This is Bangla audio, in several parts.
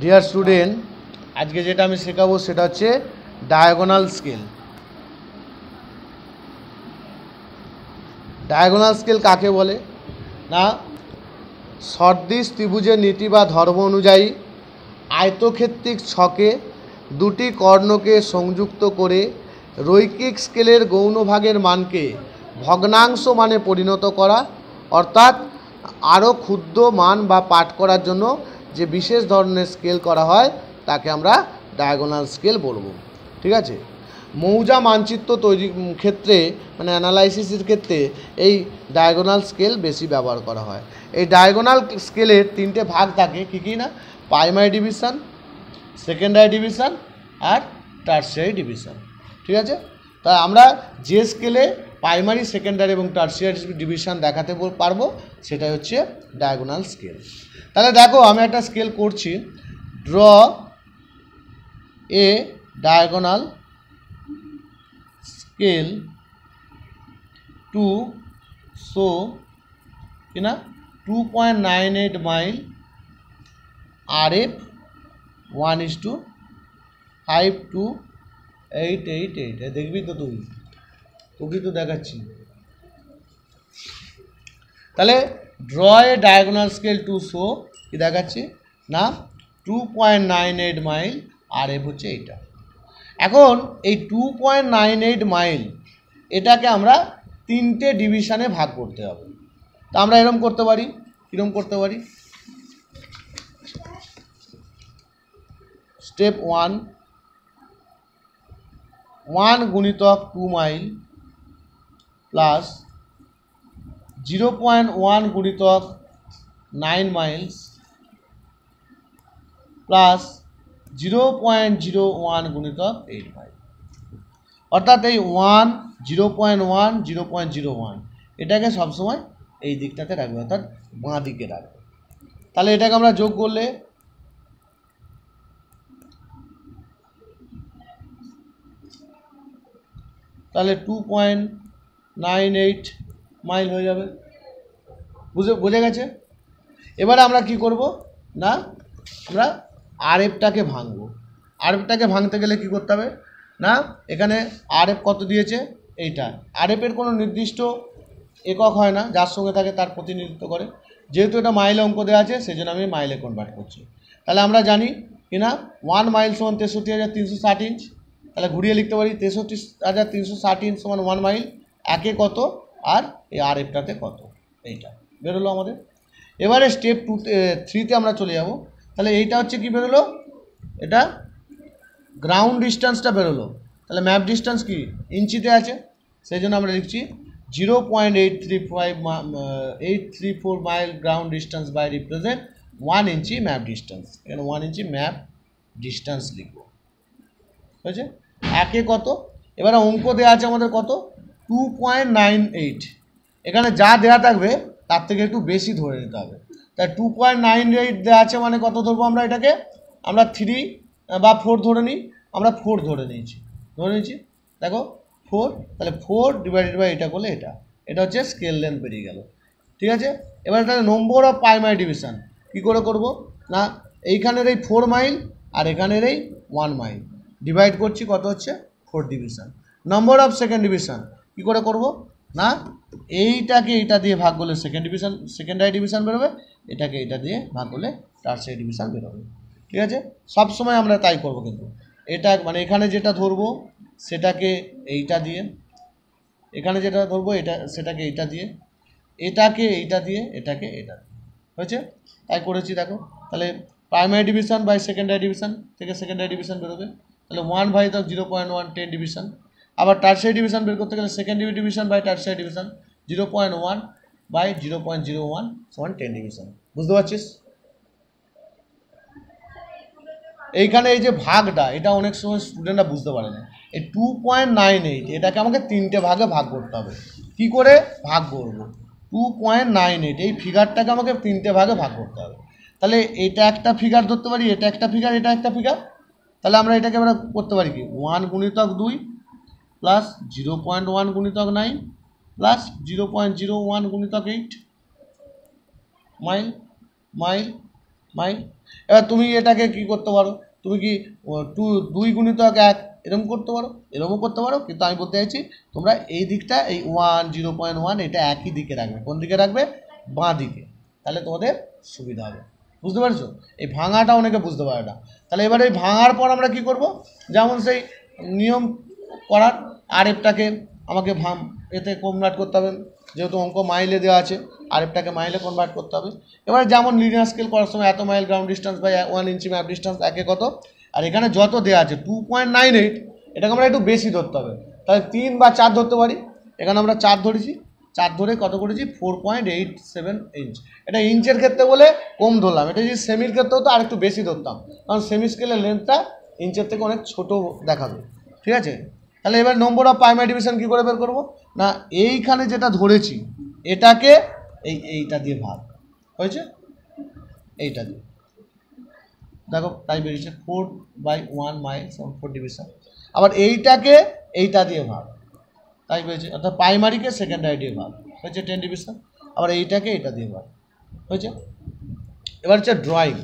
ডিয়ার স্টুডেন্ট আজকে যেটা আমি শেখাবো সেটা হচ্ছে ডায়াগোনাল স্কেল ডায়াগোনাল স্কেল কাকে বলে? না, সদৃশ ত্রিভুজের নীতি বা ধর্ম অনুযায়ী আয়তক্ষেত্রিক ছকে দুটি কর্ণকে সংযুক্ত করে রৈখিক স্কেলের গৌণ ভাগের মানকে ভগ্নাংশ মানে পরিণত করা, অর্থাৎ আরও ক্ষুদ্র মান বা পাঠ করার জন্য যে বিশেষ ধরনের স্কেল করা হয়, তাকে আমরা ডায়াগোনাল স্কেল বলব। ঠিক আছে? মৌজা মানচিত্র তৈরি ক্ষেত্রে মানে অ্যানালাইসিসের ক্ষেত্রে এই ডায়াগোনাল স্কেল বেশি ব্যবহার করা হয়। এই ডায়াগোনাল স্কেলের তিনটে ভাগ থাকে, কী কী না? প্রাইমারি ডিভিশন সেকেন্ডারি ডিভিশন আর টার্সিয়ারি ডিভিশন ঠিক আছে? তা আমরা যে স্কেলে প্রাইমারি সেকেন্ডারি এবং টার্সিয়ারি ডিভিশন দেখাতে পারব, সেটাই হচ্ছে ডায়াগোনাল স্কেল তাহলে দেখো আমি একটা স্কেল করছি। Draw a diagonal scale to show কিনা two point nine eight mile R F one is two five two eight eight eight দেখবি তো তুই? তোকে তো দেখাচ্ছি। তাহলে a diagonal scale to show কি দেখাচ্ছি? না two point nine eight mile R F হচ্ছে এইটা। এখন এই two point nine eight mile এটাকে আমরা তিনটে ডিভিশনে ভাগ করতে হবে। তা আমরা এরম করতে পারি? কীরকম করতে পারি? স্টেপ ওয়ান ওয়ান গুণিতক two mile plus zero point one গুণিতক nine miles plus zero point zero one গুণিতক এইট মাইল অর্থাৎ এই one zero point one zero point zero one এটাকে সবসময় এই দিকটাতে রাখবে, অর্থাৎ বাঁ দিকে রাখবে। তাহলে এটাকে আমরা যোগ করলে তাহলে two point nine eight mile হয়ে যাবে। বুঝে, বোঝা গেছে? এবারে আমরা কি করব? না, আমরা আরএফটাকে ভাঙবো। আরএফটাকে ভাঙতে গেলে কি করতে হবে? না, এখানে আরএফ কত দিয়েছে? এইটা। আরএফের কোনো নির্দিষ্ট একক হয় না, যার সঙ্গে থাকে তার প্রতিনিধিত্ব করে। যেহেতু এটা মাইলে অঙ্ক দেওয়া আছে সেই জন্য আমি মাইলে কনভার্ট করছি। তাহলে আমরা জানি, কি না? ওয়ান মাইল সমান তেষট্টি হাজার তিনশো ষাট ইঞ্চ তাহলে ঘুরিয়ে লিখতে পারি, তেষট্টি হাজার তিনশো ষাট ইঞ্চ সমান ওয়ান মাইল একে কত? আর এই আর এফটাতে কত? এইটা। বেরোলো আমাদের। এবারে স্টেপ টু থ্রিতে আমরা চলে যাব। তাহলে এইটা হচ্ছে কি বেরোলো? এটা গ্রাউন্ড ডিস্টেন্সটা বেরোলো। তাহলে ম্যাপ ডিস্টেন্স কি? ইঞ্চিতে আছে। সেই জন্য আমরা লিখছি zero point eight three five eight three four mile ground distance by represent one inch map distance এখানে ওয়ান ইঞ্চি ম্যাপ ডিস্টেন্স লিখব। হয়েছে? একে কত? এবারে অঙ্ক দেওয়া আছে আমাদের কত? টু পয়েন্ট নাইন এইট এখানে যা দেওয়া থাকবে, তার থেকে একটু বেশি ধরে নিতে হবে। তাই টু পয়েন্ট নাইন এইট দেওয়া আছে মানে কত ধরবো আমরা এটাকে? আমরা থ্রি বা ফোর ধরে নিই। আমরা ফোর ধরে নিয়েছি। ধরে নিয়েছি? দেখো ফোর তাহলে ফোর ডিভাইডেড বাই এটা করলে এটা। এটা হচ্ছে স্কেল লেন্থ বেরিয়ে গেল। ঠিক আছে? এবার তাহলে নম্বর অফ প্রাইমারি ডিভিশন কী করে করব? না, এইখানের এই ফোর মাইল আর এখানের এই ওয়ান মাইল ডিভাইড করছি, কত হচ্ছে? Four division number of second division কী করে করব? না, এইটাকে এইটা দিয়ে ভাগ করলে সেকেন্ড ডিভিশন সেকেন্ডারি ডিভিশন বেরোবে, এটাকে এটা দিয়ে ভাগ করলে টার্সারি ডিভিশন বেরোবে। ঠিক আছে? সব সময় আমরা তাই করব কিন্তু। এটা মানে এখানে যেটা ধরবো, সেটাকে এইটা দিয়ে, এখানে যেটা ধরবো, এটা, সেটাকে এইটা দিয়ে, এটাকে এইটা দিয়ে, এটাকে এটা হয়েছে? তাই করেছি, দেখো। তাহলে primary division by secondary division থেকে সেকেন্ডারি ডিভিশন বেরোবে। তাহলে ওয়ান বাই তো zero point one ten division আবার টার্সারি ডিভিশন বের করতে গেলে secondary division by tertiary division zero point one by zero point zero one সমান টেন ডিভিশন বুঝতে পারছিস? এইখানে এই যে ভাগটা, এটা অনেক সময় স্টুডেন্টরা বুঝতে পারে না। এই টু পয়েন্ট নাইন এইট এটাকে আমাকে তিনটে ভাগে ভাগ করতে হবে। কী করে? ভাগ করব। টু পয়েন্ট নাইন এইট এই ফিগারটাকে আমাকে তিনটে ভাগে ভাগ করতে হবে। তাহলে এটা একটা ফিগার ধরতে পারি, এটা একটা ফিগার এটা একটা ফিগার তাহলে আমরা এটাকে আমরা করতে পারি কি? ওয়ান গুণিতক দুই প্লাস জিরো পয়েন্ট ওয়ান গুণিতক nine plus zero point zero one গুণিতক এইট মাইল মাইল মাইল এবার তুমি এটাকে কি করতে পারো? তুমি কি টু দুই গুণিতক এক এরকম করতে পারো? এরকমও করতে পারো, কিন্তু আমি বলতে চাইছি, তোমরা এই দিকটা, এই ওয়ান জিরো পয়েন্ট ওয়ান এটা একই দিকে রাখবে। কোন দিকে রাখবে? বাঁ দিকে। তাহলে তোমাদের সুবিধা হবে। বুঝতে পারছ? এই ভাঙাটা অনেকে বুঝতে পারে না। তাহলে এবার এই ভাঙার পর আমরা কি করব? যেমন সেই নিয়ম করার আরেকটাকে আমাকে ভাম, এতে কনভার্ট করতে হবে। যেহেতু অঙ্ক মাইলে দেওয়া আছে আরেকটাকে মাইলে কনভার্ট করতে হবে। এবার যেমন লিনিয়ার স্কেল করার সময় এত মাইল গ্রাউন্ড ডিস্টেন্স বা ওয়ান ইঞ্চি ম্যাপ ডিস্টেন্স একে কত? আর এখানে যত দেওয়া আছে টু পয়েন্ট নাইন এইট এটাকে আমরা একটু বেশি ধরতে হবে। তাহলে তিন বা চার ধরতে পারি। এখানে আমরা চার ধরেছি। চার ধরে কত করেছি? Four point eight seven inch এটা ইঞ্চের ক্ষেত্রে বলে কম ধরলাম। এটা যদি সেমির ক্ষেত্রে হতো আর একটু বেশি ধরতাম। কারণ সেমি স্কেলের লেন্থটা ইঞ্চের থেকে অনেক ছোট দেখাবে। ঠিক আছে? তাহলে এবার নম্বর অফ প্রাইমারি ডিভিশন কী করে বের করব? না, এইখানে যেটা ধরেছি, এটাকে এই, এইটা দিয়ে ভাগ। হয়েছে? এইটা দিয়ে। দেখো, তাই বেরিয়েছে। Four by one mile four division আবার এইটাকে এইটা দিয়ে ভাগ। তাই পেয়েছে অর্থাৎ প্রাইমারিকে সেকেন্ডারি দিয়ে ভাগ। হয়েছে টেন ডিভিশন আবার এইটাকে এটা দিয়ে ভাগ। হয়েছে? এবার হচ্ছে ড্রয়িং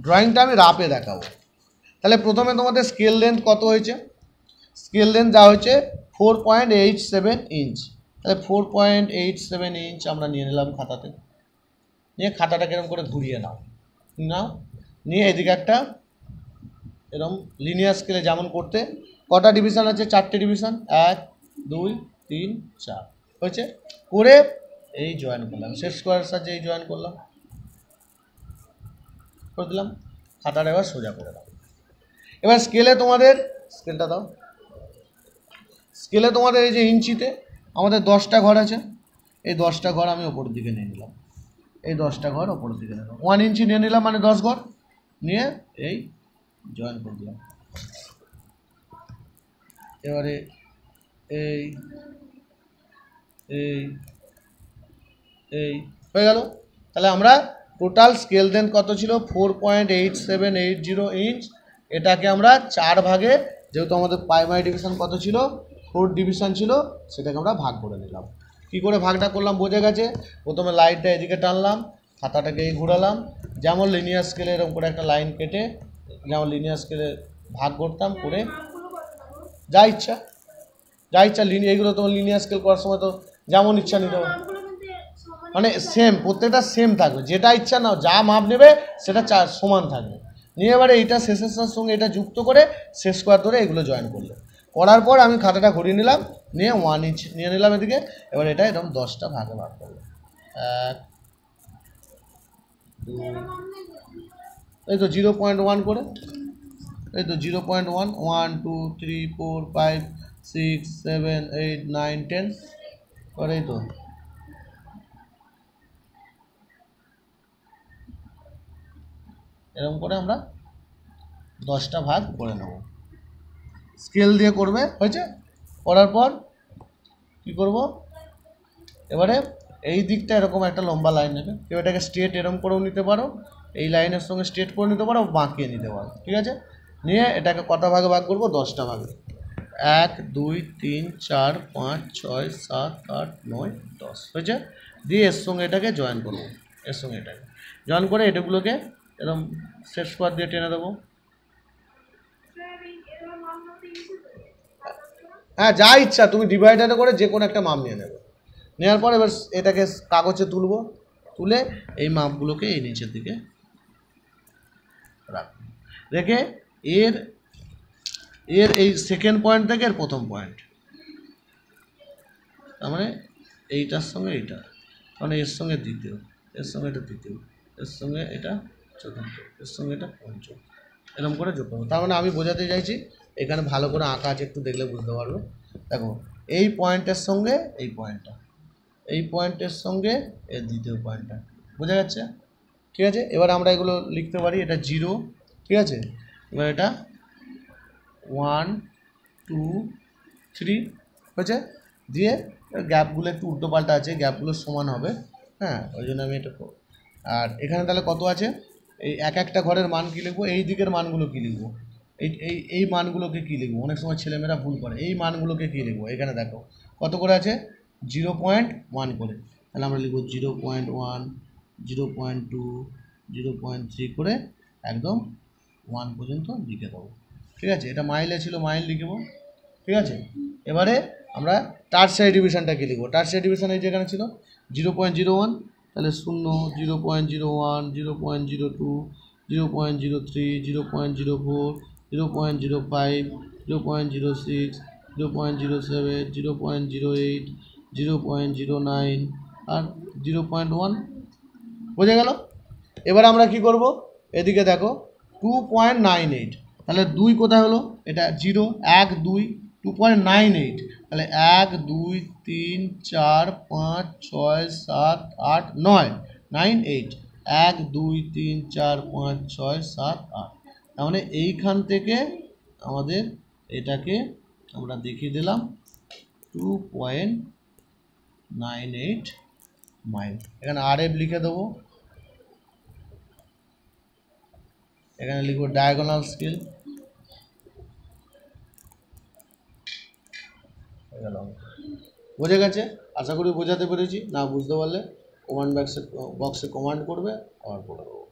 ড্রয়িংটা আমি রাপে দেখাবো। তাহলে প্রথমে তোমাদের স্কেল লেন্থ কত হয়েছে? স্কেল লেন্থ যা হয়েছে four point eight seven inch তাহলে four point eight seven inch আমরা নিয়ে নিলাম খাতাতে। নিয়ে খাতাটা কিরম করে ঘুরিয়ে নাও। নাও, নিয়ে এদিকে একটা এরকম লিনিয়ার স্কেলে যেমন করতে, কটা ডিভিশন আছে? চারটে ডিভিশন এক, দুই, তিন, চার। হয়েছে? করে এই জয়েন করলাম। শেষ স্কোয়ারের সাহায্যে এই জয়েন করলাম। করে দিলাম। খাতাটা এবার সোজা করে দাও। এবার স্কেলে তোমাদের স্কেলটা দাও। স্কেলে তোমাদের এই যে ইঞ্চিতে, আমাদের দশটা ঘর আছে। এই দশটা ঘর আমি ওপরের দিকে নিয়ে নিলাম। এই দশটা ঘর ওপরের দিকে নিলাম। ওয়ান ইঞ্চি নিয়ে নিলাম মানে দশ ঘর। নিয়ে এই জয়েন করে দিলাম। এবারে এই এই এই, হয়ে গেল। তাহলে আমরা টোটাল স্কেল দেন কত ছিল? Four point eight seven eight zero inch এটাকে আমরা চার ভাগে, যেহেতু আমাদের প্রাইমারি ডিভিশন কত ছিল? ফোর ডিভিশন ছিল, সেটাকে আমরা ভাগ করে নিলাম। কী করে ভাগটা করলাম বোঝা গেছে? প্রথমে লাইনটা এদিকে টানলাম, খাতাটাকে এই ঘুরালাম, যেমন লিনিয়ার স্কেলে এরকম করে একটা লাইন কেটে, যেমন লিনিয়ার স্কেলে ভাগ করতাম করে, যা ইচ্ছা। যা ইচ্ছা লিনি এইগুলো তোমার লিনিয়ার স্কেল করার সময় তো যেমন ইচ্ছা নিতে মানে সেম প্রত্যেকটা সেম থাকবে। যেটা ইচ্ছা নাও, যা মাপ নেবে, সেটা চা সমান থাকবে। নিয়ে এবারে এইটা শেষের সঙ্গে এটা যুক্ত করে, শেষ স্কোয়ার ধরে এগুলো জয়েন করলে। করার পর আমি খাতাটা ঘুরিয়ে নিলাম, নিয়ে ওয়ান ইঞ্চ নিয়ে নিলাম এদিকে। এবার এটা এরকম দশটা ভাগে ভাগ করল এক এই তো জিরো পয়েন্ট ওয়ান করে। এই তো zero point one one two three four five six seven eight nine ten করে এই তো। এরকম করে আমরা দশটা ভাগ করে নেব। স্কেল দিয়ে করবে, হয়েছে? করার পর কি করব? এবারে এই দিকটা এরকম একটা লম্বা লাইন নেবে। কেউ এটাকে স্ট্রেট এরকম করেও নিতে পারো, এই লাইনের সঙ্গে স্ট্রেট করে নিতে পারো, বাঁকিয়ে নিতে পারো, ঠিক আছে? নিয়ে এটাকে কত ভাগে ভাগ করব? দশটা ভাগে। এক, দুই, তিন, চার, পাঁচ, ছয়, সাত, আট, নয়, দশ, হয়েছে? দিয়ে এর সঙ্গে এটাকে জয়েন করব, এর সঙ্গে এটাকে। জয়েন করে এটাগুলোকে এরকম শেষ স্কোয়ার দিয়ে টেনে দেবো। হ্যাঁ যা ইচ্ছা, তুমি ডিভাইডারে করে যে কোনো একটা মাপ নিয়ে নেবে। নেওয়ার পর এবার এটাকে কাগজে তুলবো, তুলে এই মাপগুলোকে এই নিচের দিকে রাখব। রেখে এর এর এই সেকেন্ড পয়েন্ট থেকে এর প্রথম পয়েন্ট তার মানে এইটার সঙ্গে এইটা মানে এর সঙ্গে দ্বিতীয়, এর সঙ্গে এটা তৃতীয়, এর সঙ্গে এটা চতুর্থ, এর সঙ্গে এটা পঞ্চম। এরকম করে যোগ করব তার মানে আমি বোঝাতে চাইছি, এখানে ভালো করে আঁকা আছে, একটু দেখলে বুঝতে পারবে। দেখো, এই পয়েন্টের সঙ্গে এই পয়েন্টটা, এই পয়েন্টের সঙ্গে এর দ্বিতীয় পয়েন্টটা, বোঝা যাচ্ছে? ঠিক আছে? এবার আমরা এগুলো লিখতে পারি, এটা জিরো, ঠিক আছে? এবার এটা ওয়ান, টু, থ্রি হয়েছে দিয়ে গ্যাপগুলো একটু উল্টো পাল্টা আছে, গ্যাপগুলো সমান হবে হ্যাঁ ওই জন্য আমি এটা। আর এখানে তাহলে কত আছে? এই এক একটা ঘরের মান কী লিখব? এই দিকের মানগুলো কী লিখব? এই এই এই মানগুলোকে কী লিখব? অনেক সময় ছেলেমেয়েরা ভুল করে। এই মানগুলোকে কী লিখব? এখানে দেখো। কত করে আছে? জিরো পয়েন্ট ওয়ান করে। তাহলে আমরা লিখব zero point one, zero point two, zero point three করে একদম ওয়ান পর্যন্ত লিখে দেবো। ঠিক আছে? এটা মাইলে ছিল মাইল লিখব ঠিক আছে? এবারে আমরা টার্সারি ডিভিশনটাকে লিখব? টার্সারি ডিভিশন এই যেখানে ছিল, জিরো পয়েন্ট জিরো ওয়ান তাহলে শূন্য zero point zero one zero point zero two zero point zero three zero point zero four zero point zero five zero point zero six zero point zero seven zero point zero eight zero point zero nine আর জিরো পয়েন্ট ওয়ান বোঝা গেল এবার আমরা কি করব এদিকে দেখো টু পয়েন্ট নাইন এইট তাহলে দুই কোথায় হলো এটা জিরো এক দুই টু পয়েন্ট নাইন এইট তাহলে এক, দুই, তিন, চার, পাঁচ, ছয়, সাত, আট, নয়। নাইন এইট এক, দুই, তিন, চার, পাঁচ, ছয়, সাত, আট। মানে এইখান থেকে আমাদের এটাকে আমরা দেখিয়ে দিলাম two point nine eight mile এখানে আর এফ লিখে দেবো। এখানে লিখব ডায়াগোনাল স্কেল বোঝা গেছে? আশা করি বোঝাতে পেরেছি। না বুঝতে পারলে কমান্ড বক্সে বক্সে কমান্ড করবে, আবার করে দেবো